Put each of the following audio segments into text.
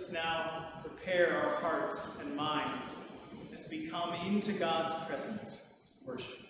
us now prepare our hearts and minds as we come into God's presence, worship.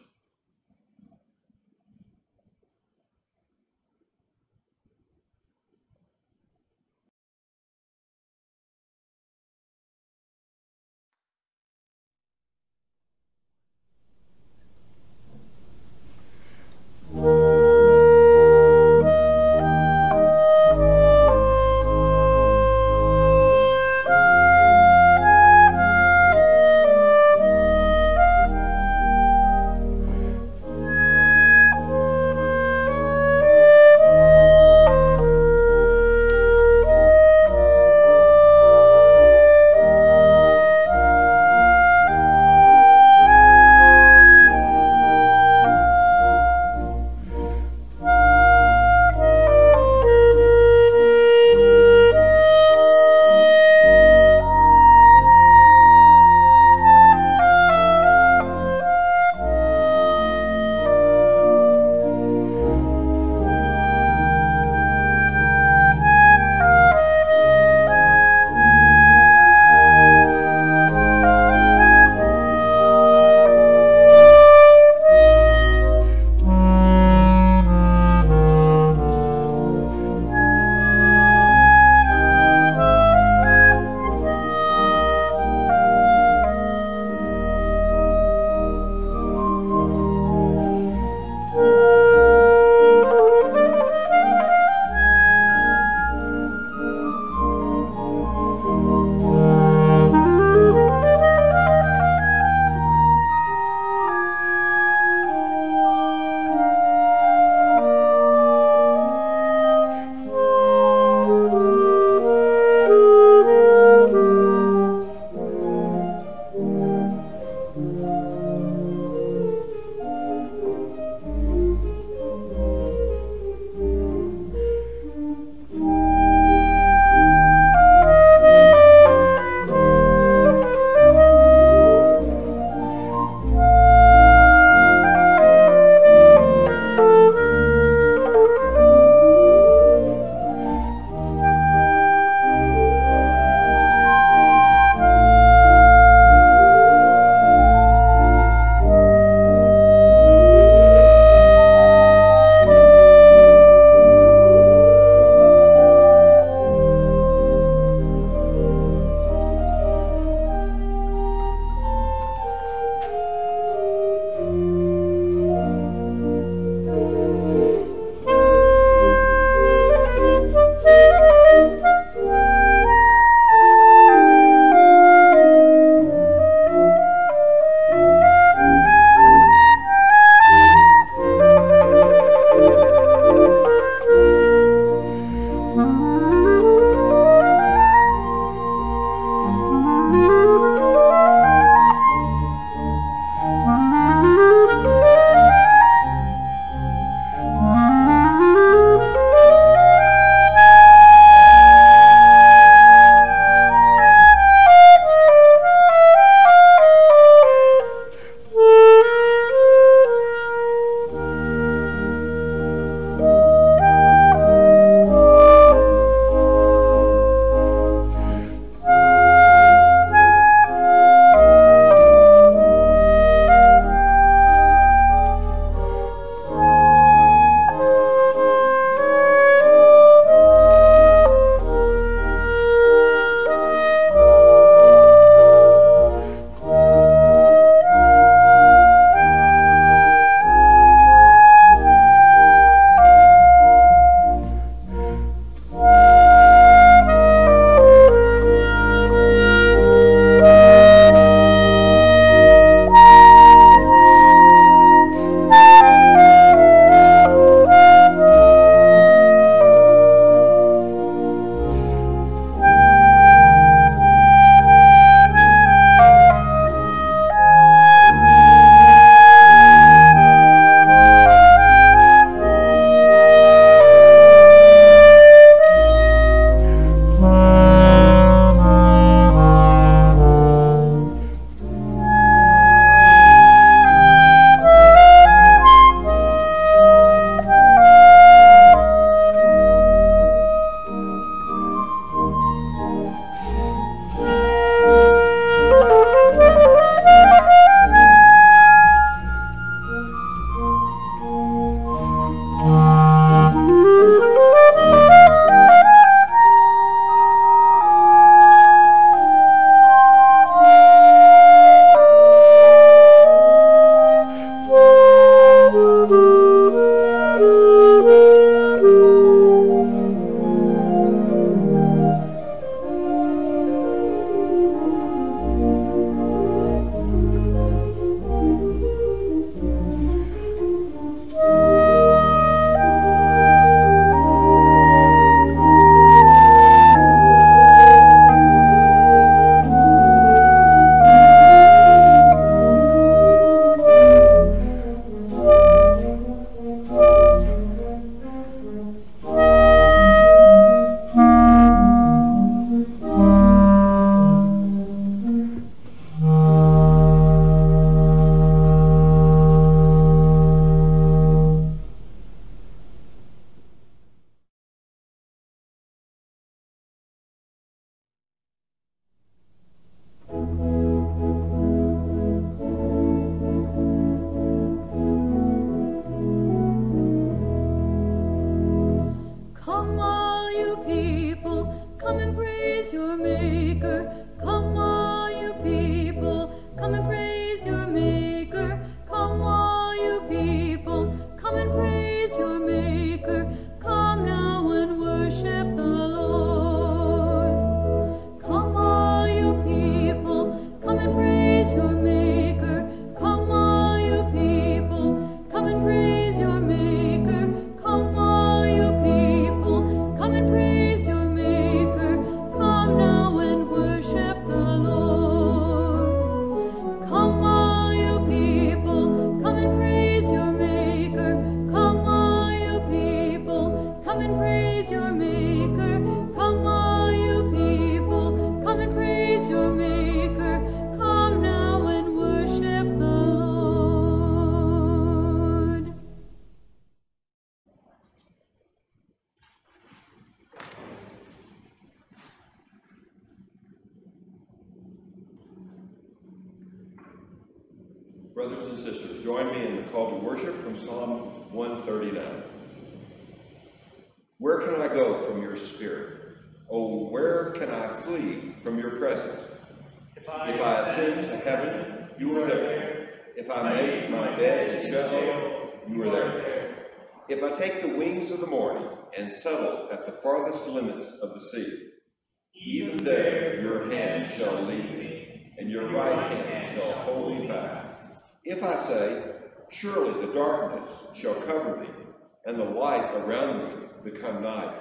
And the light around me become night.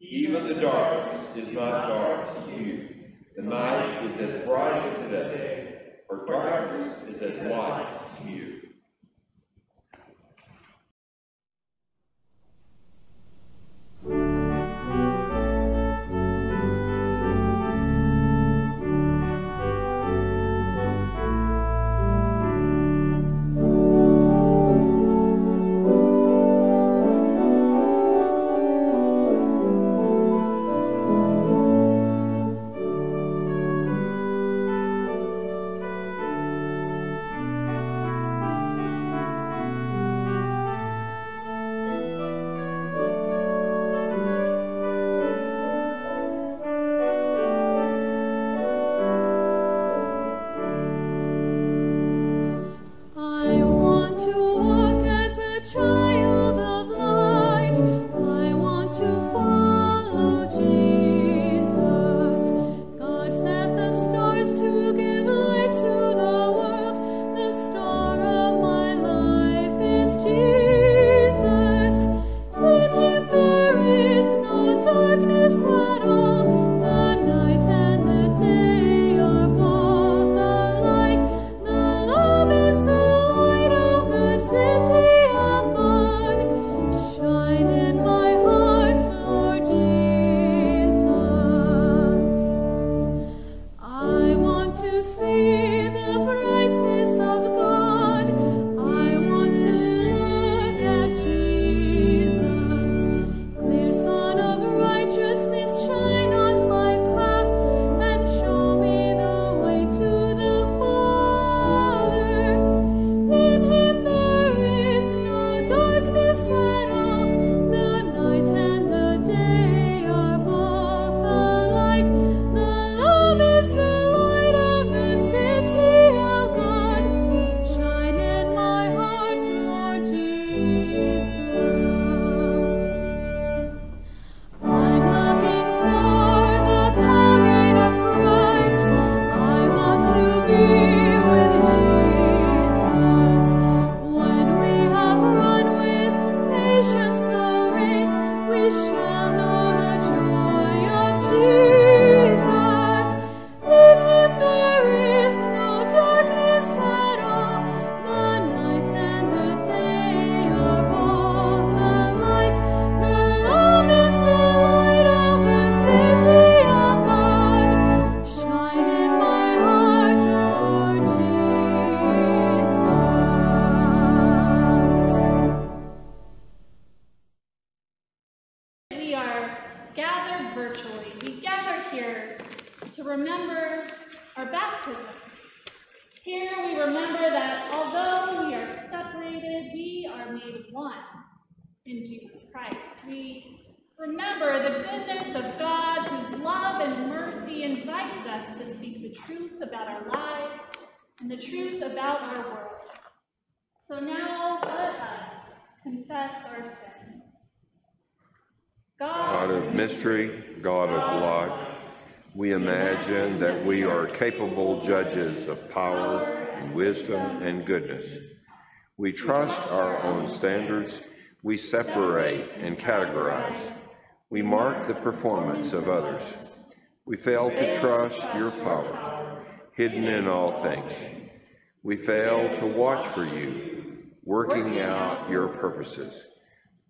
Even the darkness is not dark to you. The night is as bright as the day, for darkness is as light capable judges of power and wisdom and goodness. We trust our own standards. We separate and categorize. We mark the performance of others. We fail to trust your power, hidden in all things. We fail to watch for you, working out your purposes.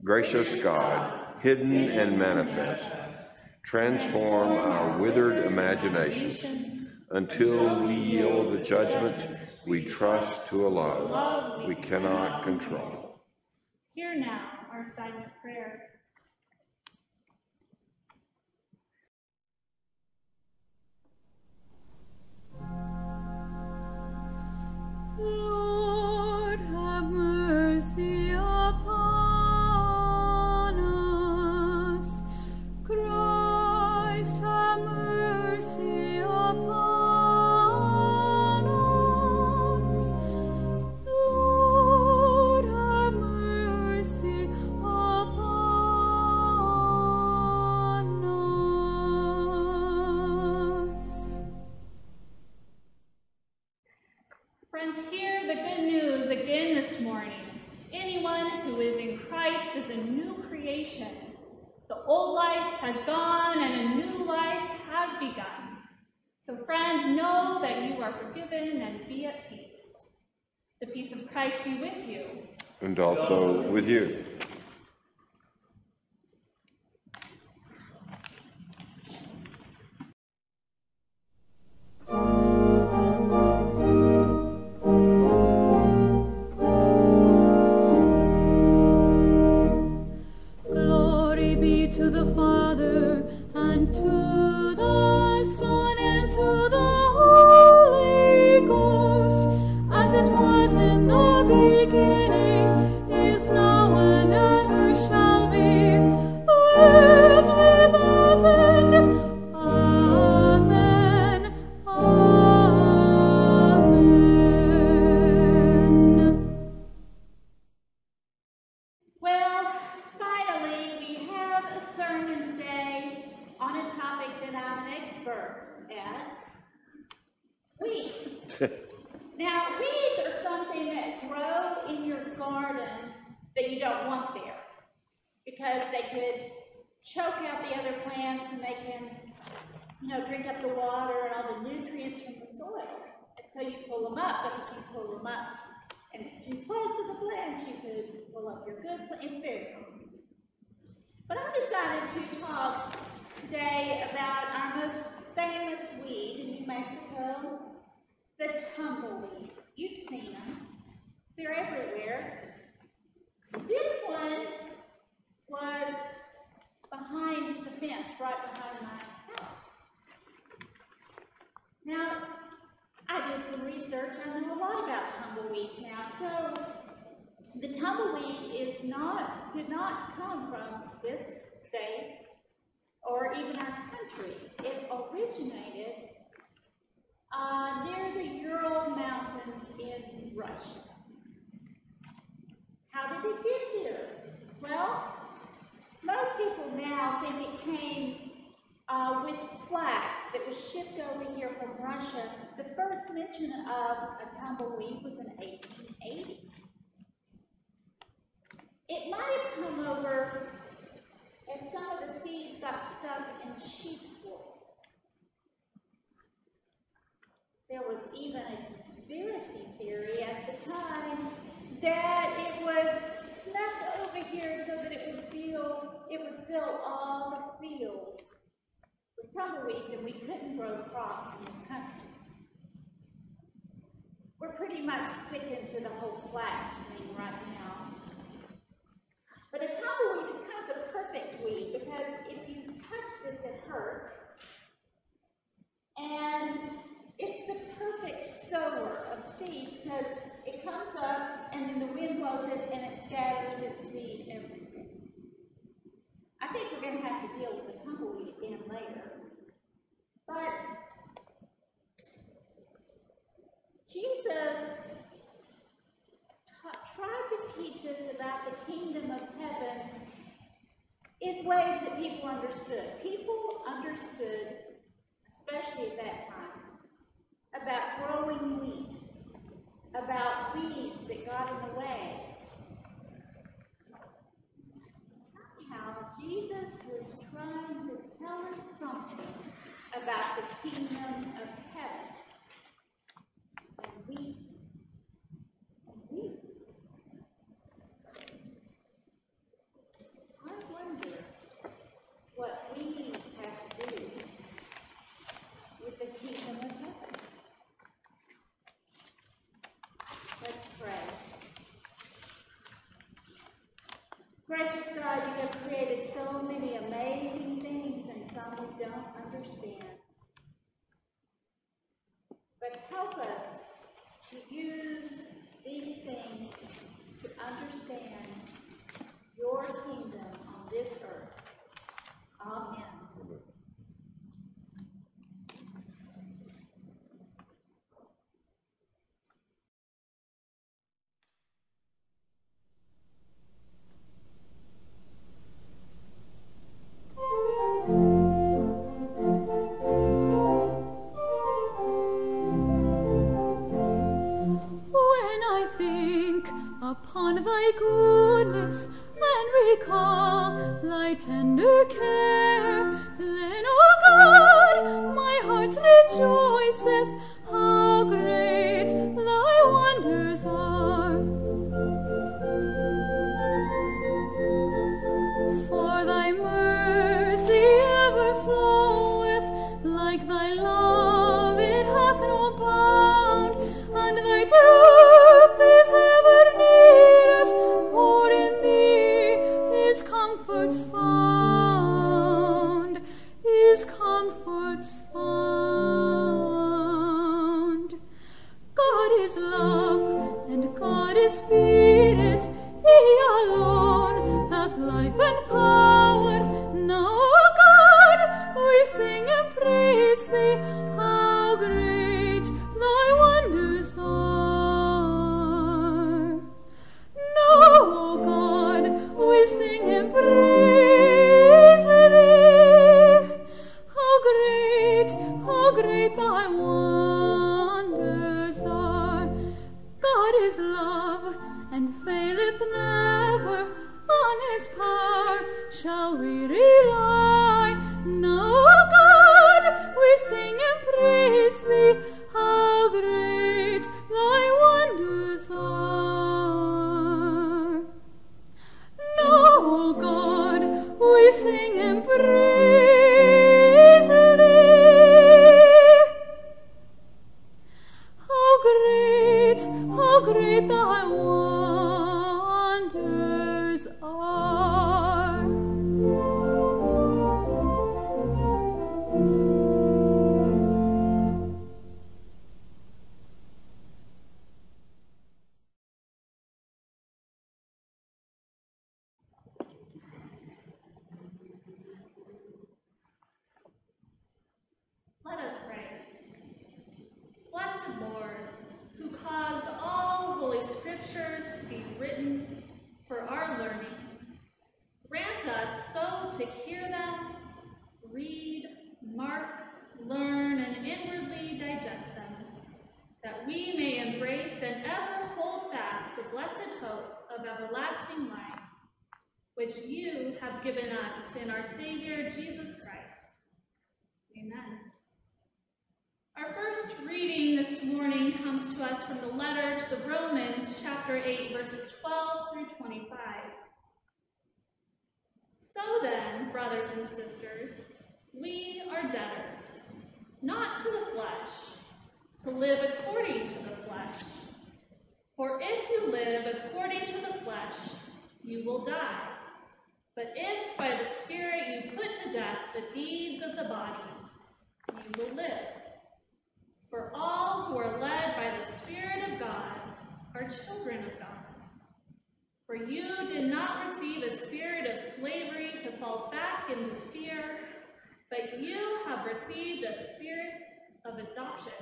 Gracious God, hidden and manifest. Transform our withered imaginations until we yield the judgments we trust to a love we cannot control. Hear now our silent prayer. Lord. all fence right behind my house. Now, I did some research. I know a lot about tumbleweeds now. So the tumbleweed is not did not come from this state or even our country. It originated uh, near the Ural Mountains in Russia. How did it get here? Well, most people now think it came uh, with flax that was shipped over here from Russia. The first mention of a tumbleweed was in 1880. It might have come over if some of the seeds got stuck in sheep's wool. There was even a conspiracy theory at the time that it was snapped over here so that it would feel, it would fill all the fields. with tumbleweeds and we couldn't grow crops in this country. We're pretty much sticking to the whole flax thing right now. But a tumbleweed is kind of the perfect weed because if you touch this, it hurts. And it's the perfect sower of seeds because it comes up and then the wind blows it and it scatters its seed everywhere. I think we're going to have to deal with the tumbleweed again later. But Jesus tried to teach us about the kingdom of heaven in ways that people understood. People understood, especially at that time, about growing wheat, about weeds that got in the way. Somehow Jesus was trying to tell us something about the kingdom of be a children of God. For you did not receive a spirit of slavery to fall back into fear, but you have received a spirit of adoption.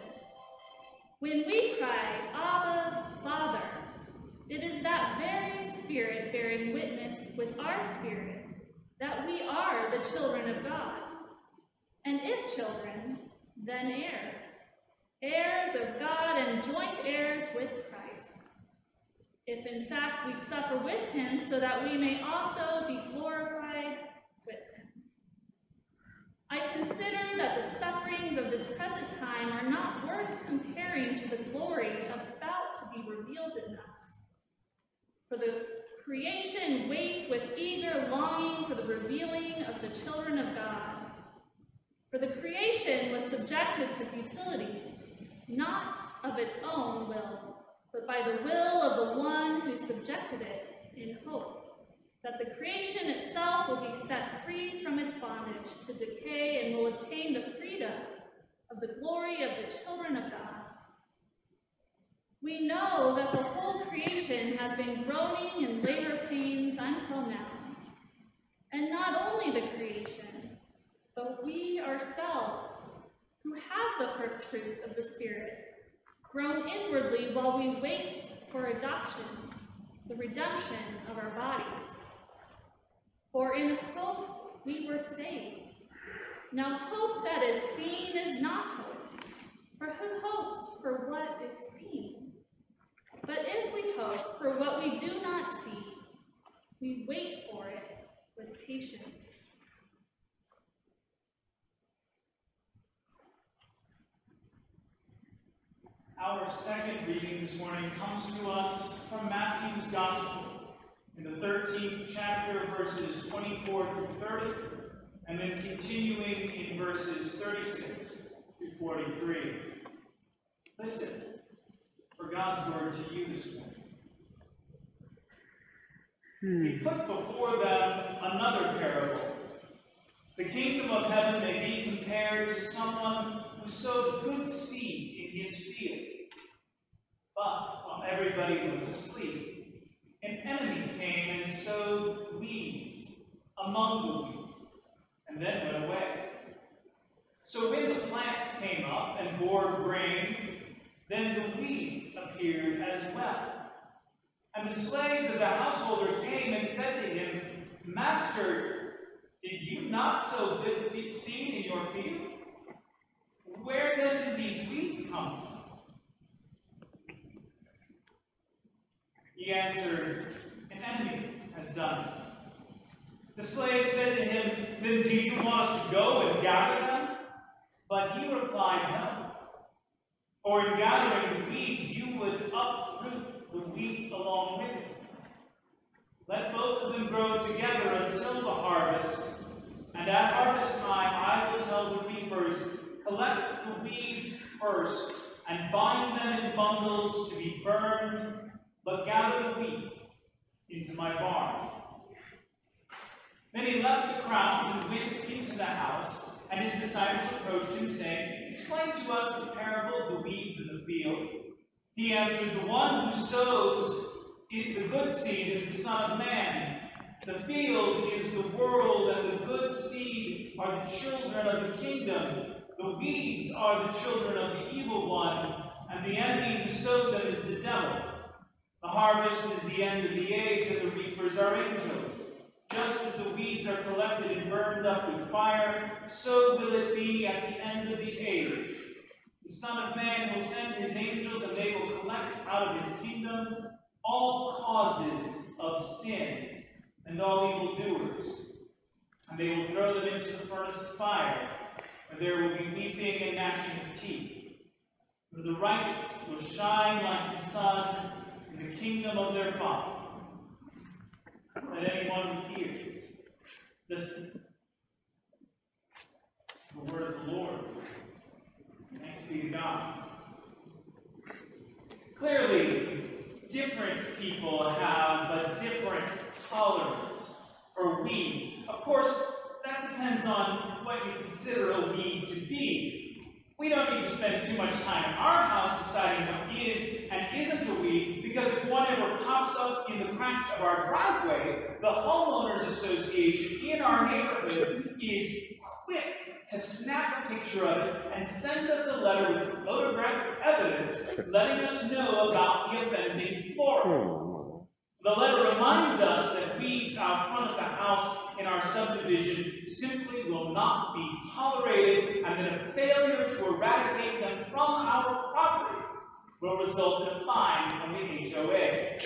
When we cry, Abba, Father, it is that very Spirit bearing witness with our spirit that we are the children of God. And if children, then heirs, heirs of God and joint heirs with. If in fact we suffer with him, so that we may also be glorified with him. I consider that the sufferings of this present time are not worth comparing to the glory about to be revealed in us. For the creation waits with eager longing for the revealing of the children of God. For the creation was subjected to futility, not of its own will, but by the will of the one who subjected it in hope that the creation itself will be set free from its bondage to decay and will obtain the freedom of the glory of the children of God. We know that the whole creation has been groaning in labor pains until now. And not only the creation, but we ourselves, who have the first fruits of the Spirit, groan inwardly while we wait for adoption, the redemption of our bodies. For in hope we were saved. Now hope that is seen is not hope, for who hopes for what is seen? But if we hope for what we do not see, we wait for it with patience. Our second reading this morning comes to us from Matthew's Gospel in the 13th chapter, verses 24 through 30, and then continuing in verses 36 through 43. Listen for God's word to you this morning. Hmm. He put before them another parable. The kingdom of heaven may be compared to someone who sowed good seed in his field. But while everybody was asleep, an enemy came and sowed weeds among the wheat, and then went away. So when the plants came up and bore grain, then the weeds appeared as well. And the slaves of the householder came and said to him, Master, did you not sow good seed in your field? Where then did these weeds come from? He answered, An enemy has done this. The slave said to him, Then do you want us to go and gather them? But he replied, No. For in gathering the weeds, you would uproot the wheat along with it. Let both of them grow together until the harvest. And at harvest time, I will tell the reapers, Collect the weeds first, and bind them in bundles to be burned, but gather the wheat into my barn. Then he left the crowds and went into the house, and his disciples approached him, saying, Explain to us the parable of the weeds in the field. He answered, The one who sows the good seed is the Son of Man. The field is the world, and the good seed are the children of the kingdom. The weeds are the children of the evil one, and the enemy who sowed them is the devil. The harvest is the end of the age, and the reapers are angels. Just as the weeds are collected and burned up with fire, so will it be at the end of the age. The Son of Man will send his angels, and they will collect out of his kingdom all causes of sin and all evildoers. And they will throw them into the furnace of fire, where there will be weeping and gnashing of teeth. For the righteous will shine like the sun the kingdom of their Father. Let anyone with ears listen. The word of the Lord. Thanks be to God. Clearly, different people have a different tolerance for weeds. Of course, that depends on what you consider a weed to be. We don't need to spend too much time in our house deciding what is and isn't a weed, because if one ever pops up in the cracks of our driveway, the homeowners association in our neighborhood is quick to snap a picture of it and send us a letter with photographic evidence letting us know about the offending flora. Hmm. The letter reminds us that weeds out front of the house in our subdivision simply will not be tolerated, and that a failure to eradicate them from our property will result in fine from the HOA.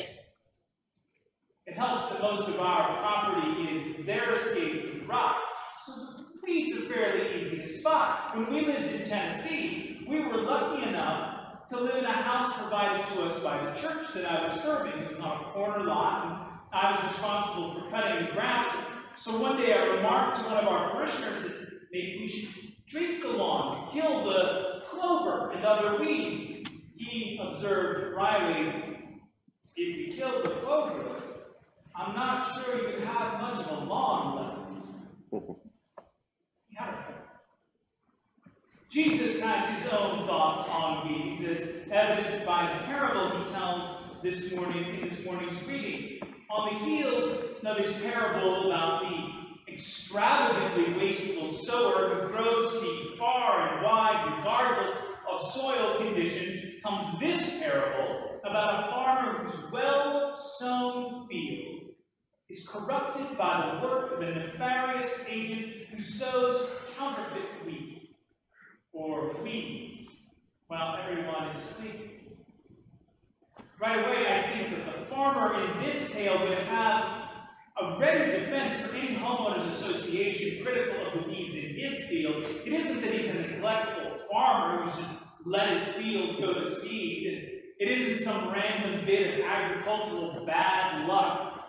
It helps that most of our property is xeriscaped with rocks, so weeds are fairly easy to spot. When we lived in Tennessee, we were lucky enough to live in a house provided to us by the church that I was serving. It was on a corner lot, and I was responsible for cutting the grass. So one day I remarked to one of our parishioners that maybe we should the lawn to kill the clover and other weeds. He observed wryly, if you kill the clover, I'm not sure you have much of a lawn left. He had a point. Jesus has his own thoughts on weeds, as evidenced by the parable he tells this morning in this morning's reading. On the heels of his parable about the extravagantly wasteful sower who throws seed far and wide regardless soil conditions, comes this parable about a farmer whose well-sown field is corrupted by the work of a nefarious agent who sows counterfeit wheat or weeds while everyone is sleeping. Right away, I think that the farmer in this tale would have a ready defense for any homeowners association critical of the weeds in his field, it isn't that he's a neglectful farmer who's just let his field go to seed, it isn't some random bit of agricultural bad luck,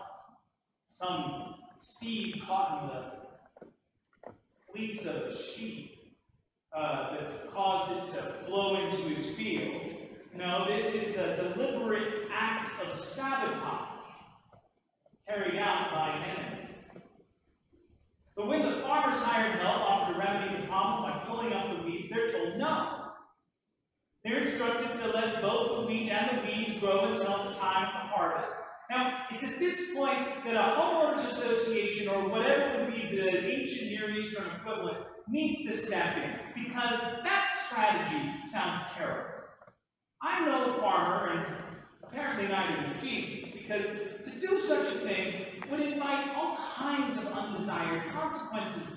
some seed caught in the fleece of a sheep uh, that's caused it to blow into his field. No, this is a deliberate act of sabotage carried out by an enemy. But when the farmers hired help offer to remedy the problem by pulling up the weeds, they're told no. They're instructed to let both the wheat and the weeds grow until the time of harvest. Now, it's at this point that a homeowners association, or whatever would be the ancient Near Eastern equivalent, needs to step in, because that strategy sounds terrible. I know a farmer, and apparently neither is Jesus, because to do such a thing would invite all kinds of undesired consequences,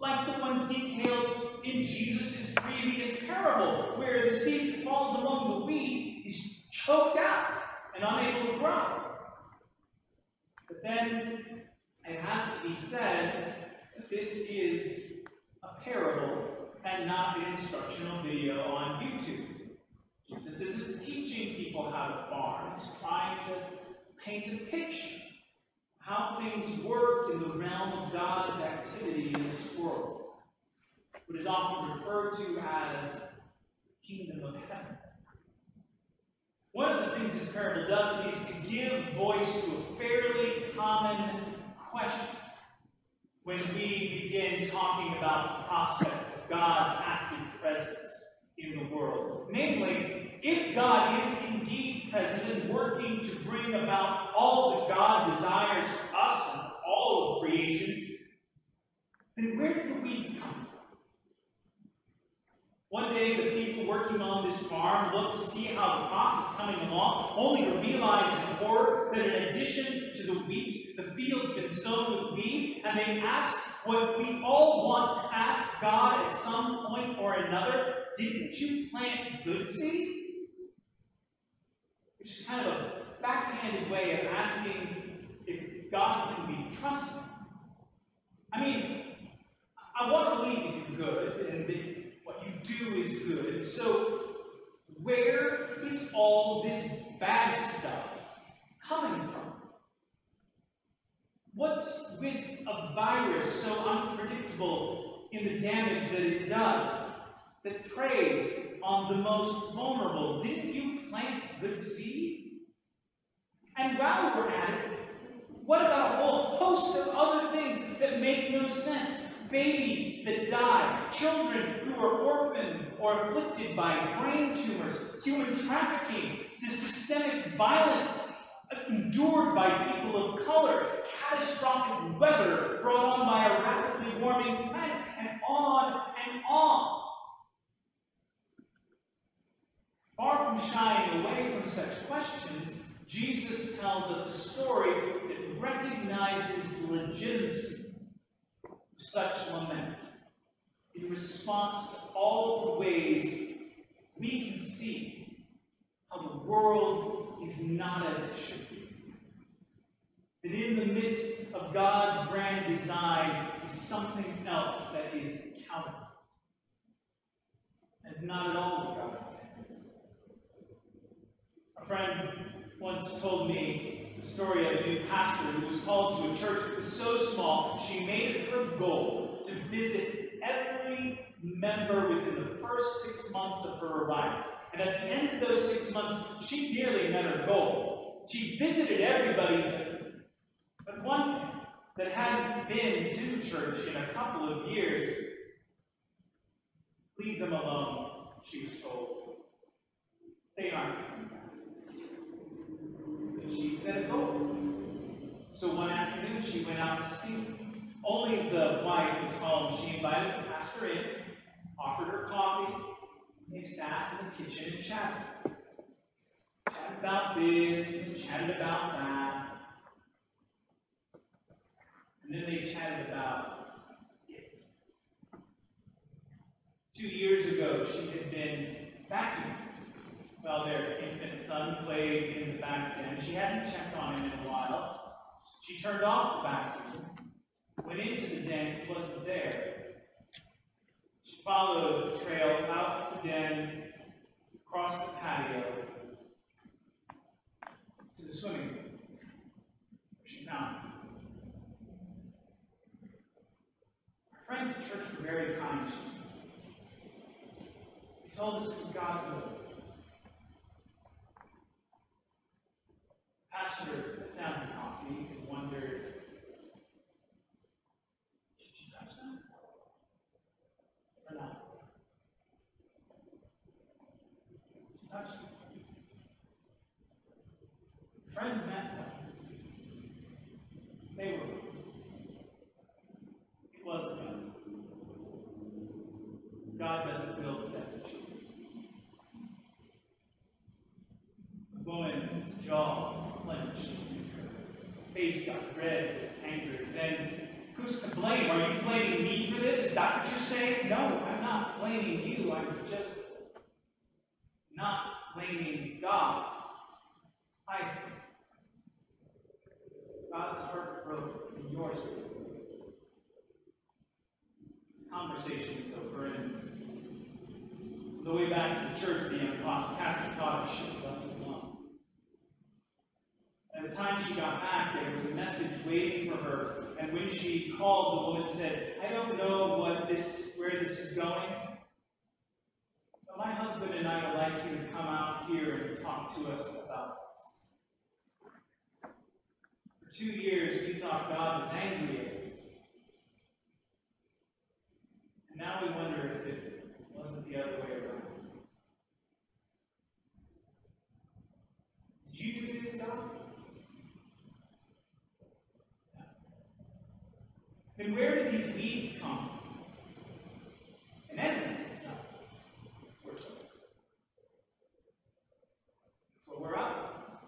like the one detailed in Jesus' previous parable, where the seed that falls among the weeds is choked out and unable to grow. But then it has to be said that this is a parable and not an instructional video on YouTube. Jesus isn't teaching people how to farm, he's trying to paint a picture how things work in the activity in this world. What is often referred to as kingdom of heaven. One of the things this parable does is to give voice to a fairly common question when we begin talking about the prospect of God's active presence in the world. Namely, if God is indeed present and working to bring about all that God desires for us and for all of creation, then where did the weeds come from? One day, the people working on this farm looked to see how the crop was coming along, only to realize in horror that in addition to the wheat, the field's been sown with weeds, and they asked what we all want to ask God at some point or another didn't you plant good seed? Which is kind of a backhanded way of asking if God can be trusted. I mean, I want to believe in good and that what you do is good. So, where is all this bad stuff coming from? What's with a virus so unpredictable in the damage that it does, that preys on the most vulnerable? Didn't you plant good seed? And while we're at it, what about a whole host of other things that make no sense? Babies that die, children who are orphaned or afflicted by brain tumors, human trafficking, the systemic violence endured by people of color, catastrophic weather brought on by a rapidly warming planet, and on and on. Far from shying away from such questions, Jesus tells us a story that recognizes the legitimacy such lament in response to all the ways we can see how the world is not as it should be. That in the midst of God's grand design is something else that is counterfeit. And not at all what God intends. A friend once told me the story of a new pastor who was called to a church that was so small, she made it her goal to visit every member within the first six months of her arrival. And at the end of those six months, she nearly met her goal. She visited everybody, but one that hadn't been to church in a couple of years. Leave them alone, she was told. They aren't coming back. She'd set oh. a goal. So one afternoon, she went out to see. Only the wife was home. She invited the pastor in, offered her coffee, they sat in the kitchen and chatted. Chatted about this chatted about that. And then they chatted about it. Two years ago, she had been vacuuming while their infant son played in the back den. She hadn't checked on him in a while. She turned off the back vacuum, went into the den, he wasn't there. She followed the trail out of the den, across the patio, to the swimming pool. She found him. Our friends at church were very kind, she said. They told us it was God's will. Put down the coffee and wondered, should she touch that? Or not? She touched it. Friends met. They were. It wasn't God's. God doesn't will the death of children. The woman's jaw clenched, her face got red anger. Then, who's to blame? Are you blaming me for this? Is that what you're saying? No, I'm not blaming you. I'm just not blaming God. I God's heart broke and yours broke. The conversation was over, and on the way back to the church, the young pastor thought he should have left him alone. At the time she got back, there was a message waiting for her, and when she called, the woman said, I don't know what this, where this is going, but my husband and I would like you to come out here and talk to us about this. For two years, we thought God was angry at us. And now we wonder if it wasn't the other way around. Did you do this, God? Then where did these weeds come from? An enemy is not this. We're told. That's what we're up against.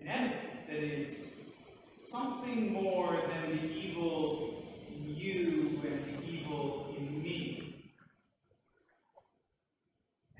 An enemy that is something more than the evil in you and the evil in me.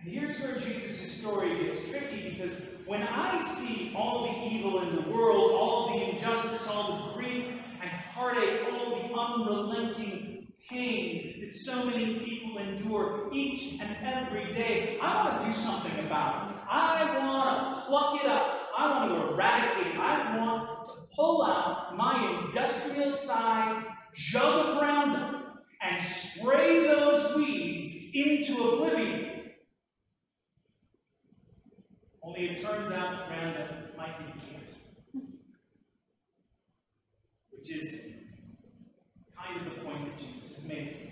And here's where Jesus' story gets tricky because when I see all the evil in the world, all the injustice, all the grief and heartache, all the unrelenting pain that so many people endure each and every day, I want to do something about it. I want to pluck it up. I want to eradicate. I want to pull out my industrial sized jug of Roundup and spray those weeds into oblivion. Only it turns out Roundup might be cancer. Which is kind of the point that Jesus is making.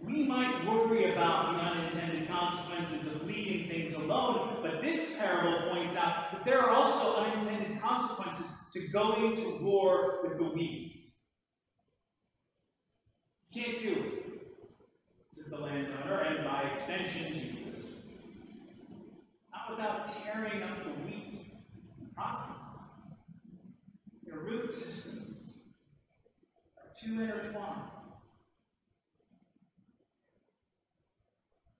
We might worry about the unintended consequences of leaving things alone, but this parable points out that there are also unintended consequences to going to war with the weeds. You can't do it, says the landowner, and by extension, Jesus. Not without tearing up the wheat in the process. Your root systems are too intertwined.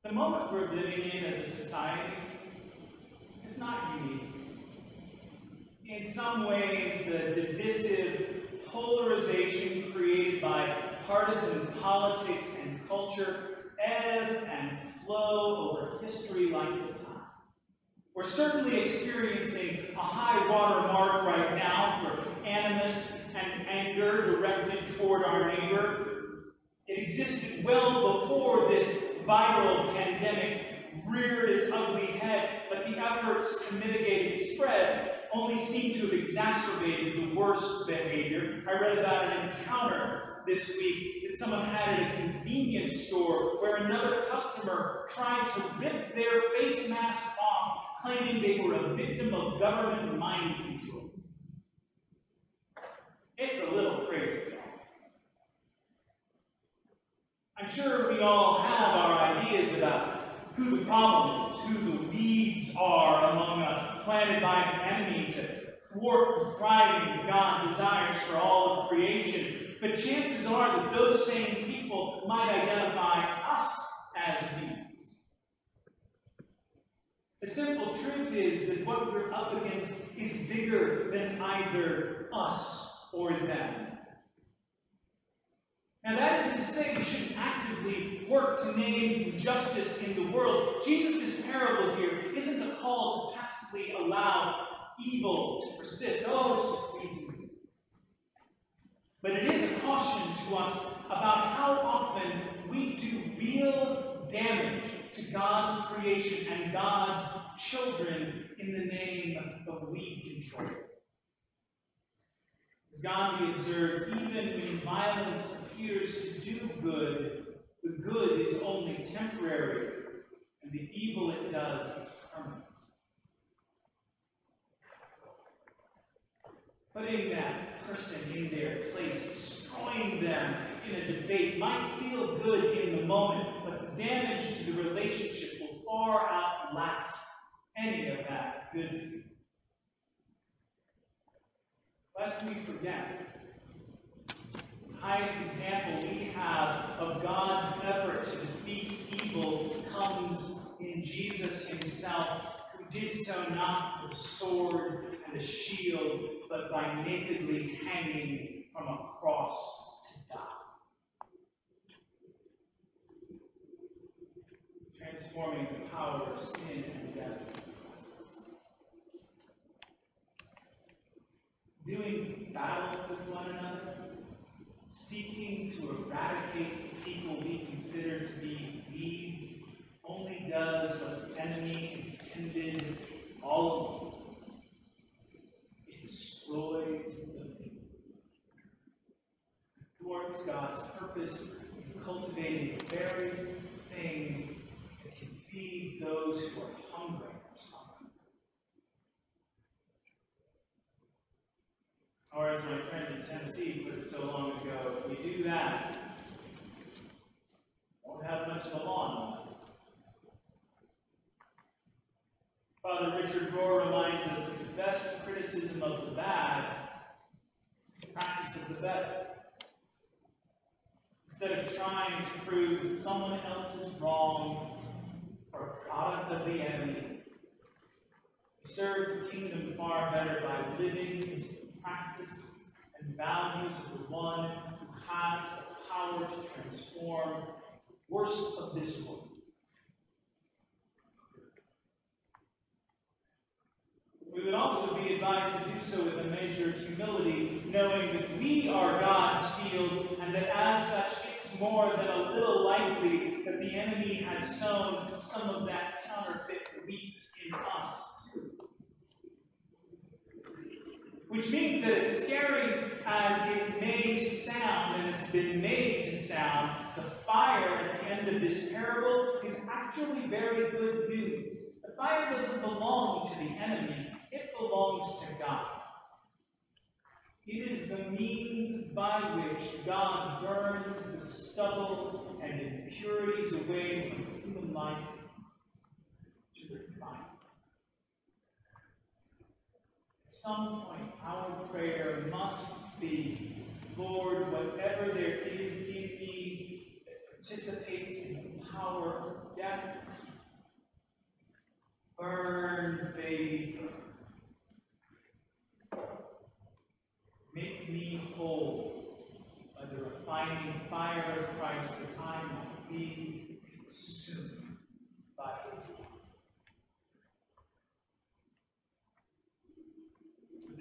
The moment we're living in as a society is not unique. In some ways, the divisive polarization created by partisan politics and culture ebb and flow over history like. We're certainly experiencing a high water mark right now for animus and anger directed toward our neighbor. It existed well before this viral pandemic reared its ugly head, but the efforts to mitigate its spread only seem to have exacerbated the worst behavior. I read about an encounter this week that someone had at a convenience store where another customer tried to rip their face mask off, claiming they were a victim of government mind control. It's a little crazy. I'm sure we all have our ideas about who the problem is, who the weeds are among us, planted by the enemy to thwart the thriving God desires for all of creation. But chances are that those same people might identify us as weeds. The simple truth is that what we're up against is bigger than either us or them. Now, that isn't to say we shouldn't actively work to name justice in the world. Jesus' parable here isn't a call to passively allow evil to persist. Oh, it's just and. But it is a caution to us about how often we do real damage to God's creation and God's children in the name of weed control. As Gandhi observed, even when violence appears to do good, the good is only temporary, and the evil it does is permanent. Putting that person in their place, destroying them in a debate might feel good in the moment, damage to the relationship will far outlast any of that good Lest we forget, the highest example we have of God's effort to defeat evil comes in Jesus himself, who did so not with a sword and a shield, but by nakedly hanging from a cross to die. Transforming the power of sin and death doing battle with one another, seeking to eradicate people we consider to be weeds, only does what the enemy intended all along. It destroys the field. It thwarts God's purpose in cultivating the very thing feed those who are hungry for something. Or as my friend in Tennessee put it so long ago, if we do that, won't have much of a lawn left. Father Richard Rohr reminds us that the best criticism of the bad is the practice of the better. Instead of trying to prove that someone else is wrong or a product of the enemy, we serve the kingdom far better by living into the practice and values of the one who has the power to transform the worst of this world. We would also be advised to do so with a measure of humility, knowing that we are God's field, and that as such more than a little likely that the enemy has sown some of that counterfeit wheat in us too. Which means that as scary as it may sound, and it's been made to sound, the fire at the end of this parable is actually very good news. The fire doesn't belong to the enemy, it belongs to God. It is the means by which God burns the stubble and impurities away from human life to refine At some point, our prayer must be, Lord, whatever there is in me that participates in the power of death, burn, baby, burn. Make me whole by the refining fire of Christ that I might be consumed by his love.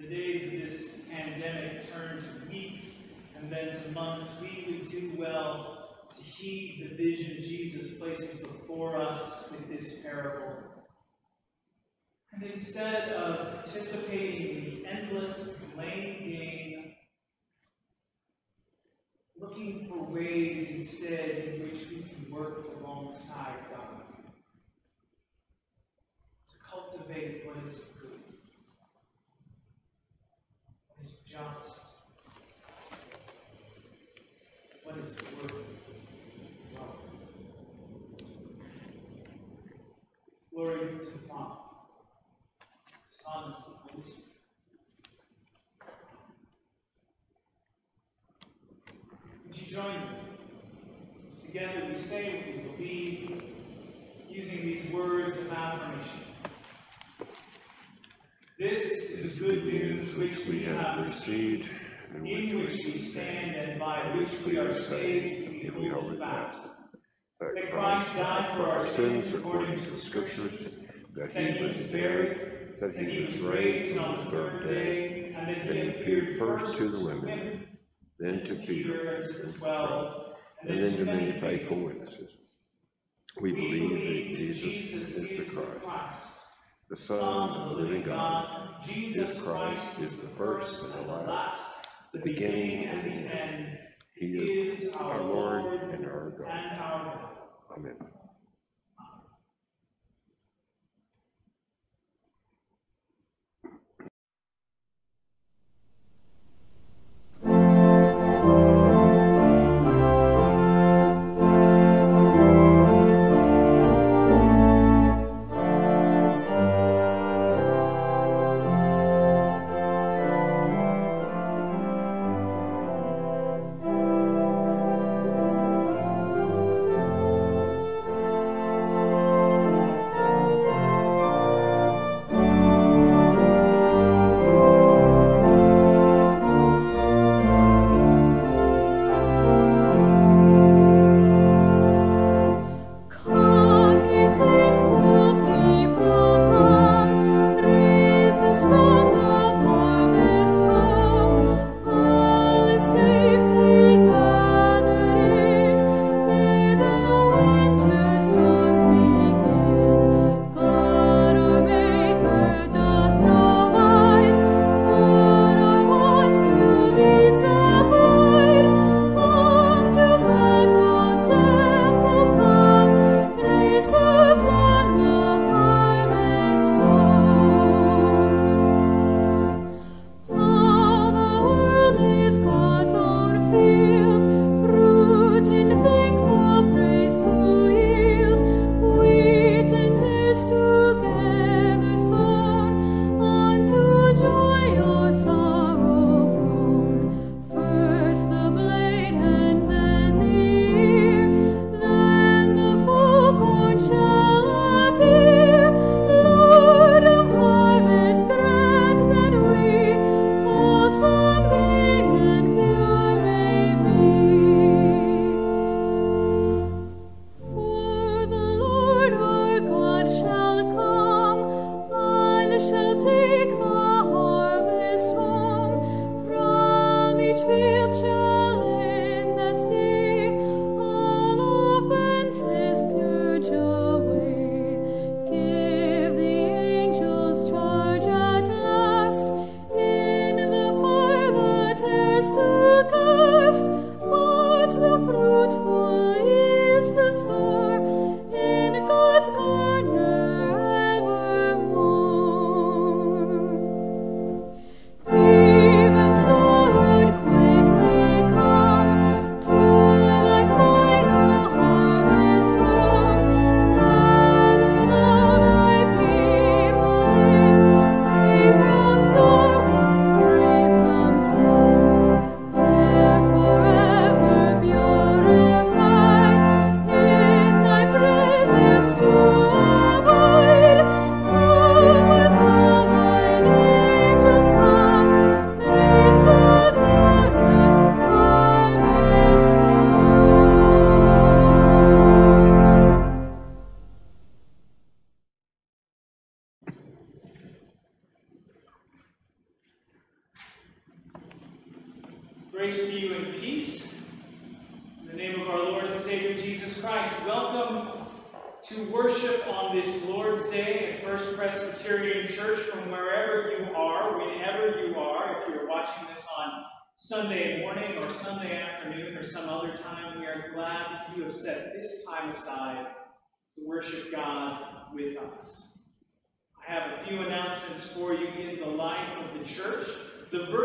the days of this pandemic turn to weeks and then to months, we would do well to heed the vision Jesus places before us with this parable. And instead of participating in the endless blame game, looking for ways instead in which we can work alongside God to cultivate what is good what is just, what is worth love. Glory to the Father, silence and Holy Would you join me? As together we say what we believe using these words of affirmation. This is the good news which we have received, in which we stand and by which we are saved if we hold fast. That Christ died for our sins according to the Scriptures, that he was buried that he was raised on the third day, and he appeared first to the women, then to Peter, and to twelve, and then to many faithful witnesses. We believe that Jesus is the Christ, the Son of the living God. Jesus Christ is the first and the last, the beginning and the end. He is our Lord and our God. Amen.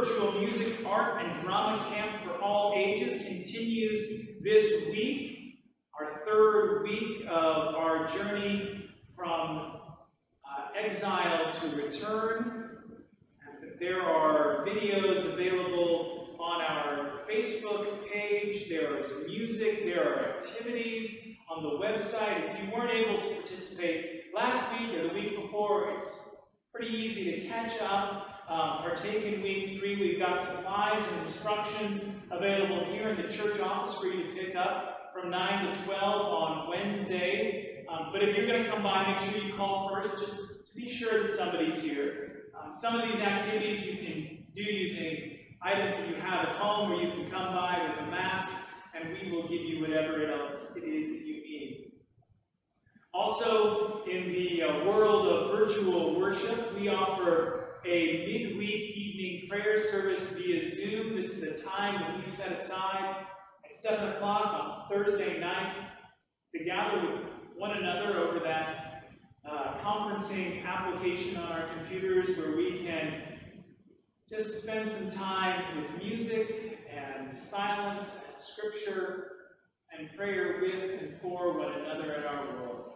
virtual music, art, and drama camp for all ages continues this week, our third week of our journey from uh, exile to return. There are videos available on our Facebook page. There is music. There are activities on the website. If you weren't able to participate last week or the week before, it's pretty easy to catch up um, partake in week three. We've got supplies and instructions available here in the church office for you to pick up from 9 to 12 on Wednesdays. Um, but if you're going to come by, make sure you call first just to be sure that somebody's here. Um, some of these activities you can do using items that you have at home, or you can come by with a mask, and we will give you whatever it is that you need. Also, in the uh, world of virtual worship, we offer a midweek evening prayer service via Zoom. This is a time that we set aside at 7 o'clock on Thursday night to gather with one another over that uh, conferencing application on our computers where we can just spend some time with music and silence and scripture and prayer with and for one another in our world.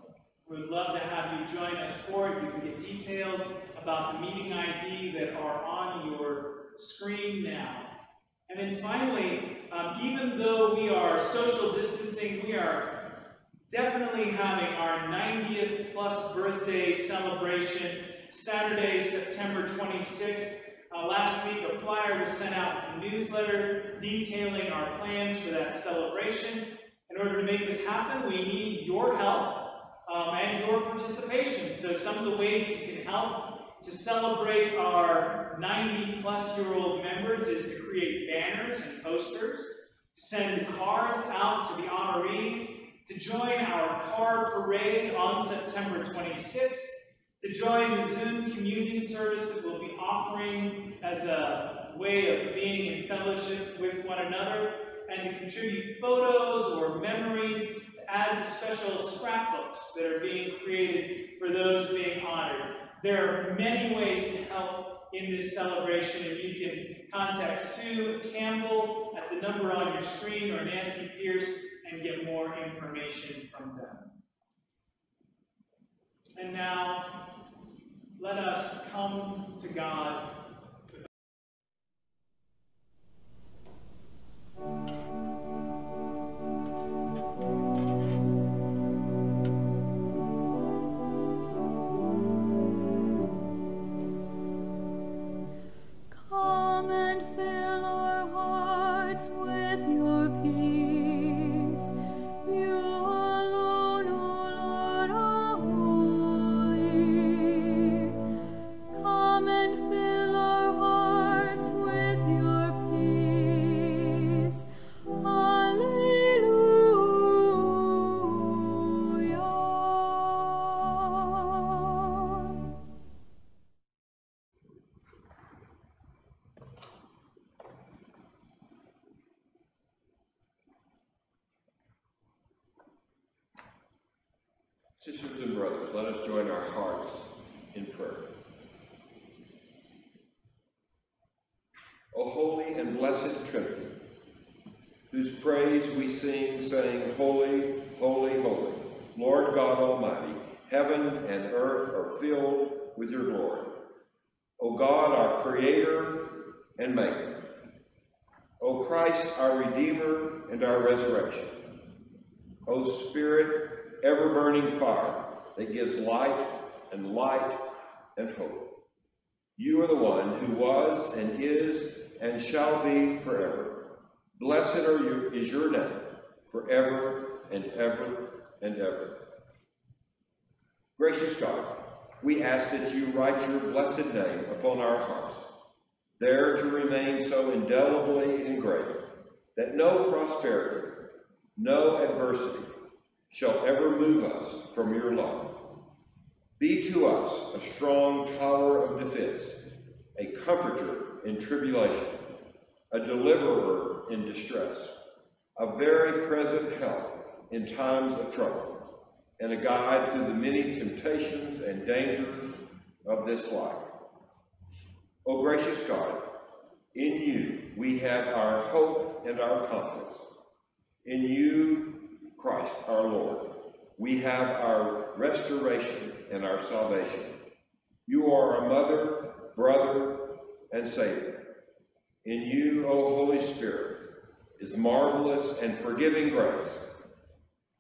We would love to have you join us for it. You can get details about the meeting ID that are on your screen now. And then finally, um, even though we are social distancing, we are definitely having our 90th plus birthday celebration Saturday, September 26th. Uh, last week, a flyer was sent out with a newsletter detailing our plans for that celebration. In order to make this happen, we need your help um, and your participation. So some of the ways you can help to celebrate our 90 plus year old members is to create banners and posters, send cards out to the honorees, to join our car parade on September 26th, to join the Zoom communion service that we'll be offering as a way of being in fellowship with one another, and to contribute photos or memories to add to special scrapbooks that are being created for those being honored. There are many ways to help in this celebration, and you can contact Sue Campbell at the number on your screen or Nancy Pierce and get more information from them. And now, let us come to God and fill forever and ever and ever. Gracious God, we ask that you write your blessed name upon our hearts, there to remain so indelibly engraved that no prosperity, no adversity, shall ever move us from your love. Be to us a strong tower of defense, a comforter in tribulation, a deliverer in distress, a very present help in times of trouble, and a guide through the many temptations and dangers of this life. O gracious God, in you we have our hope and our confidence. In you Christ our Lord. We have our restoration and our salvation. You are our mother, brother, and Savior. In you, O Holy Spirit, is marvelous and forgiving grace.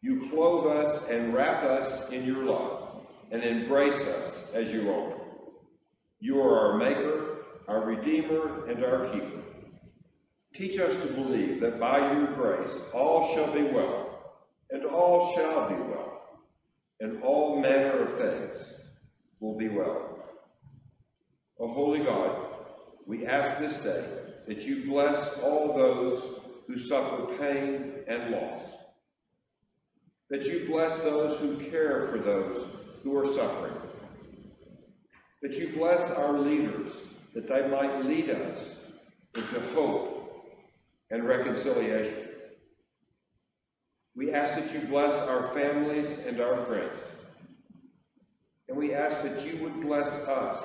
You clothe us and wrap us in your love and embrace us as you are. You are our maker, our Redeemer and our Keeper. Teach us to believe that by your grace all shall be well, and all shall be well, and all manner of things will be well. O holy God, we ask this day that you bless all those who suffer pain and loss, that you bless those who care for those who are suffering, that you bless our leaders that they might lead us into hope and reconciliation. We ask that you bless our families and our friends. And we ask that you would bless us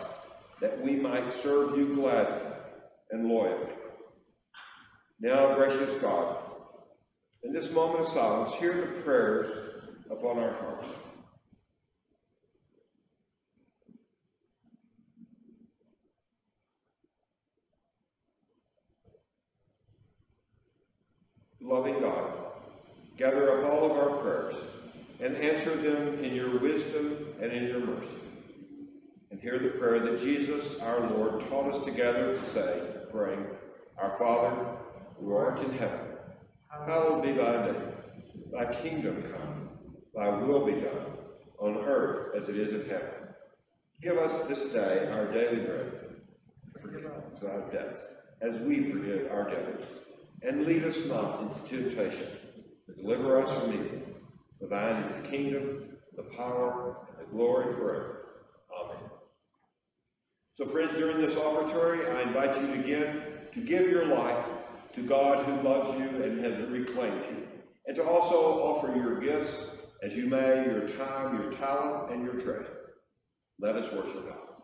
that we might serve you gladly and loyally. Now, gracious God, in this moment of silence, hear the prayers upon our hearts. Loving God, gather up all of our prayers and answer them in your wisdom and in your mercy. And hear the prayer that Jesus, our Lord, taught us together to say, praying, Our Father, who art in heaven, hallowed be thy name. Thy kingdom come, thy will be done, on earth as it is in heaven. Give us this day our daily bread. Forgive us our debts, as we forgive our debtors. And lead us not into temptation, but deliver us from evil. For thine is the kingdom, the power, and the glory forever. Amen. So friends, during this offertory, I invite you again to give your life to God who loves you and has reclaimed you, and to also offer your gifts as you may, your time, your talent, and your treasure. Let us worship God.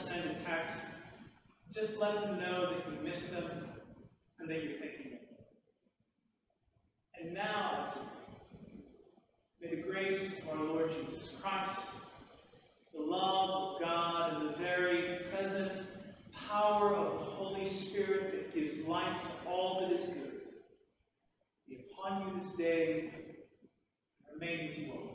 send a text, just let them know that you miss them and that you're thinking of them. And now, may the grace of our Lord Jesus Christ, the love of God, and the very present power of the Holy Spirit that gives life to all that is good be upon you this day and remain with you